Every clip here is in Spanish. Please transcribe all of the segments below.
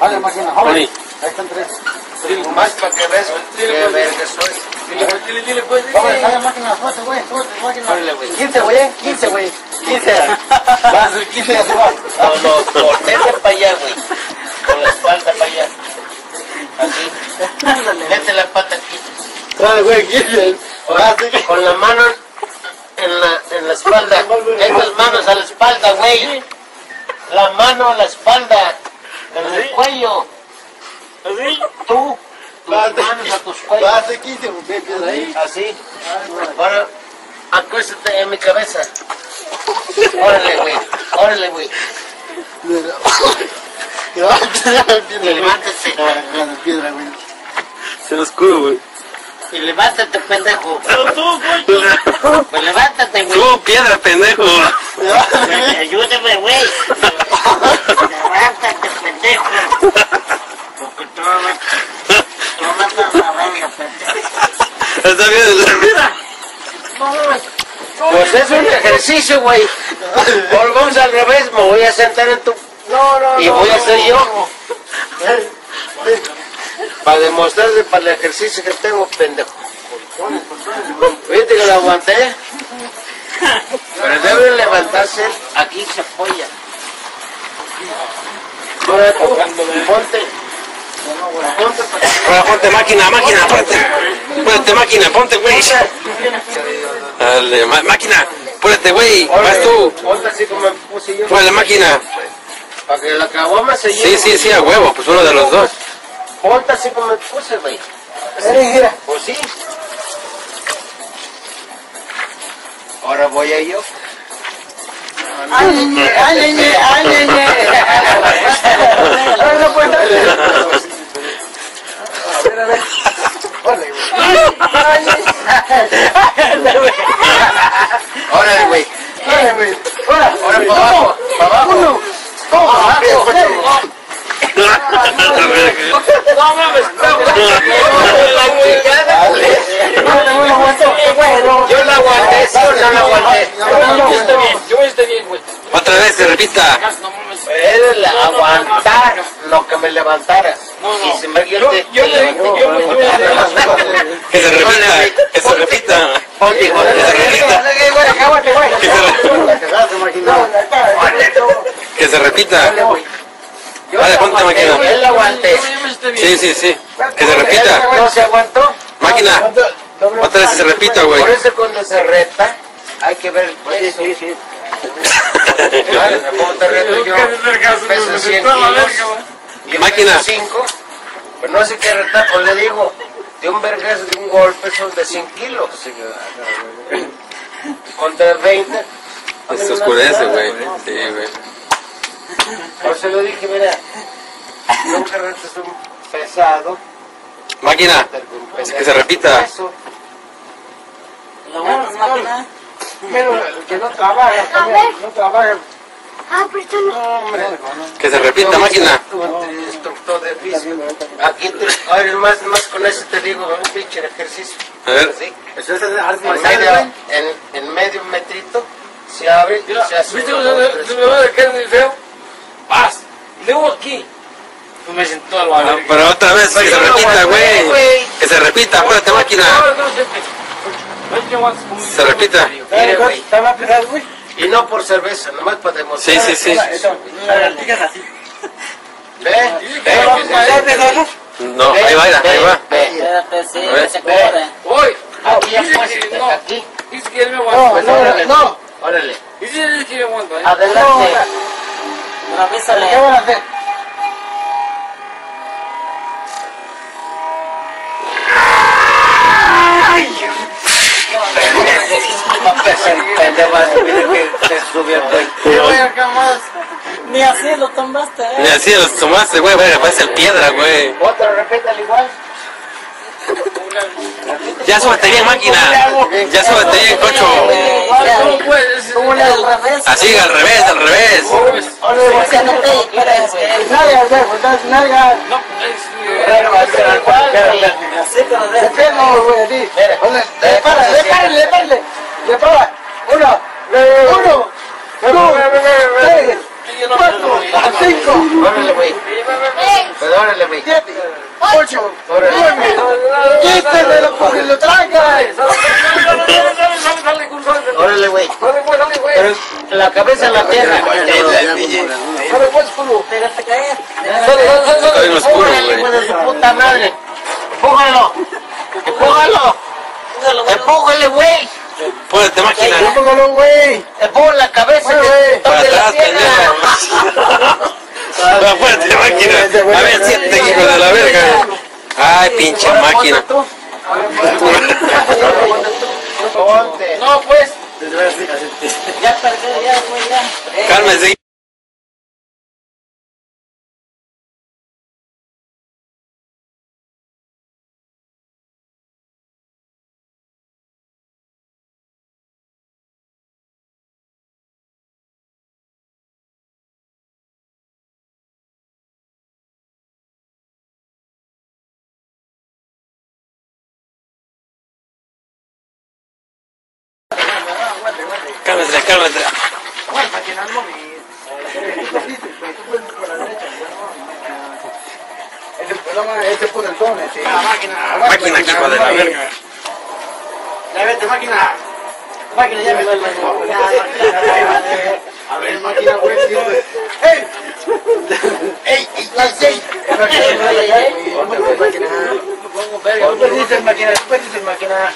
Dale, máquina, joven. Ahí están tres. Más para que veas qué verga soy. Dile, dile, pues. Joven, dale, máquina, suerte, güey, suerte, máquina. Órale, güey. 15, güey, eh, 15, güey. 15. Vas, 15 ya se va. No, no, volteate para allá, güey. Con la espalda para allá. Así. Mete la pata aquí. Dale, güey, 15. Ahora, con la mano en la, en la espalda. Estas manos a la espalda, güey. La mano a la espalda. En el cuello. ¿Así? Tú. Tus manos a tus cuellos. Vas 15, güey, empieza ahí. Así. Ahora, acuéstate en mi cabeza. Órale, güey. Órale, güey. Y levántate. Piedra, güey. Se lo oscuro, güey. Y levántate, pendejo. Pero tú, coño. Pues levántate, güey. Tú, piedra, pendejo. Ayúdame, güey. Levántate, pendejo. Porque tú tú matas la verga, pendejo. Está bien. Pues es un ejercicio, güey. Volvamos al revés, me voy a sentar en tu... No, no, Y voy a hacer yo. Para demostrarle para el ejercicio que tengo, pendejo. ¿Viste que lo aguanté? Pero debe levantarse, aquí se apoya. Ahora tú, ponte. Ponte para Ahora ponte máquina, máquina, ponte. Ponte máquina, ponte, güey. Dale, máquina. Ponte, güey. Vas tú. Ponte así como me puse yo. Ponle máquina. Para que la caguama se Sí, lleve. sí, sí, a huevo. Pues uno de los dos. Ponte así como me puse, güey. Mira, Pues sí. Ahora voy a yo. Áñeñe, áñeñe, áñeñe. Ahora no puede dar. A ver, a ver. Órale, güey. Órale, güey. Ahora, Ahora para abajo. Para abajo. Uno, dos, Abajo. No mames, no, güey. Yo la aguanté, ¿sí no la aguanté? Yo estoy bien, yo estoy bien, güey. Otra vez, se repita. La aguantar lo que me levantara. No, no. Y si me Yo, le Que se repita. Que se repita. Que se repita. Que se repita. Que se repita. Yo Vale, ponte máquina. Él la aguanté. Sí, sí, sí. Que se Él repita. no se aguantó. Máquina. Otra vez se repita, güey. Por eso cuando se reta, hay que ver el peso. Sí, sí. ¿Cómo te reto yo? Peso 100 kilos. y Máquina. peso 5. Pues no sé qué retar, pues le digo, de un vergazo, de un golpe son de 100 kilos. Contra 20. Se oscurece, güey. Sí, güey. Por eso le dije, mira, nunca retas un pesado. Máquina. Que se repita. Pero el que no trabaja, también, no trabaja. Ah, no. Hombre, Que se repita, máquina. Instructor de. Aquí te, ahora más, más con eso te digo, un pinche ejercicio. A ver. Así. eso es el arte En marcial, medio, güey. en, en medio un metrito, se abre y se hace. ¿Viste uno, cómo dos, se tres. se me va a quedar muy feo? Vas. Luego aquí. Pues me siento al No, barrio. pero otra vez, que se repita, güey. Que se repita, apúrate, máquina. Güey. ¿Estaba pegado, güey? Y no por cerveza, nomás para demostrar. Sí, sí, sí. Ve, ve, No, ahí va, ahí va. ve. Se. Aquí ya pues, que no. aquí. No, no, Órale, no. Órale. ¿eh? Adelante. Pero avísale. Ni así lo tomaste, Ni ¿eh? así los tomaste, güey, güey, parece el piedra, güey. Otra, repítale igual. Ya súbete bien, máquina. Ya súbete bien, cocho. Al. Así, al revés, al revés. O sea, no te quieres. Nalgas, güey, das nalgas. No, es... Pero va a ser igual, güey. Así, pero De de... pelo, güey, así. Mira, Ponle, Le para, le para, le para, le para. Uno, dos, tres, cuatro, cinco. Órale, güey. ¡Ey! Órale, güey. siete, ocho, Órale. nueve, quítale lo porque lo. Órale, güey. La cabeza en la tierra. Sale pues, culo. Déjate caer. Su puta madre. Empújalo. Empújalo. Empújale, güey. Póngate máquina. Póngalo, güey. Empuja la cabeza güey. Para atrás, pendejo. Máquina. A ver, siete, hijo de la verga. Ay, pinche máquina. Ponte. No, pues. Ya perdió, ya, güey, ya. Eh, Cálmese. Cálmese, cálmese. Ese programa, ese potentón, ese. Máquina, hijo de la verga. Ya vete, máquina. Máquina, ya vete. A ver, máquina, güey, sí. ¡Ey! ¡Ey! ¡Ey! Máquina. Máquina, tú perdiste, máquina.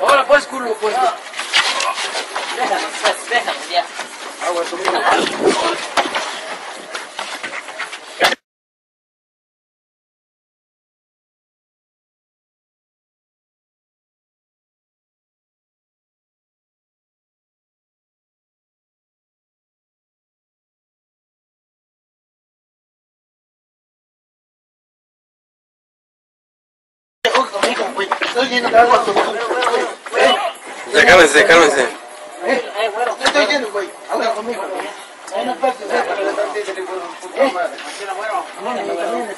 Ahora, pues, culo, pues. Estoy lleno de agua, güey. Ya cálmese, cálmese. Eh, güero. Estoy lleno, güey. Habla conmigo, güey. No partes, eh,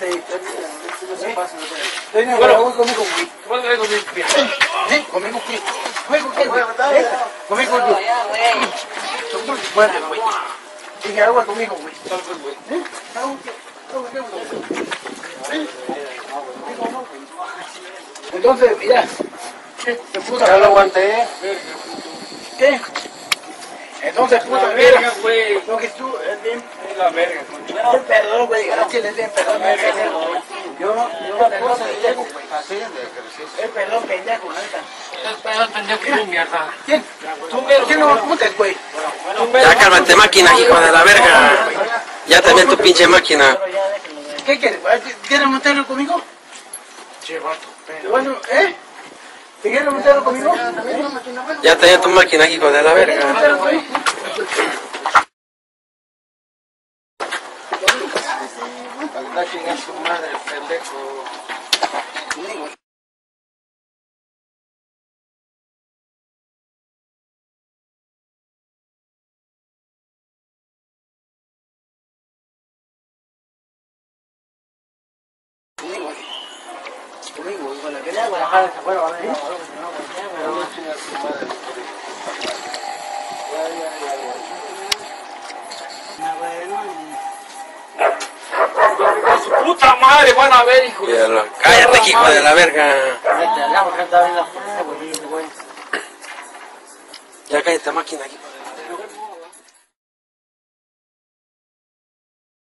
ahí. Estoy lleno, güey, voy conmigo, güey. Pues. ¿Eh? ¿Conmigo qué? ¿Conmigo qué, güey? ¿Eh? ¿Conmigo No, qué? Bueno, güey. Dije agua conmigo, güey. ¿Eh? Güey. ¿Eh? Entonces, mira. ¿Qué? ¿Te puta Ya lo aguanté. ¿Qué? Entonces, puta La verga, verga. güey. Lo que tú, es bien, La verga, bien perdón, güey. Gracias, les den perdón. Yo, yo, perdón, pendejo, güey. Así. Es perdón, pendejo, neta. Mierda. ¿Quién? Tú. ¿Quién no putas, güey? Ya cálmate, máquina, hijo de la verga. Ya también tu pinche máquina. ¿Qué quieres? ¿Quieres montarlo conmigo? Che, vato, Bueno, ¿eh? ¿Te quieres montarlo conmigo? Ya también tu máquina, hijo de la verga. Su puta madre van a ver, hijo de lo- Cállate, hijo de la verga. Ya, la cállate, máquina, de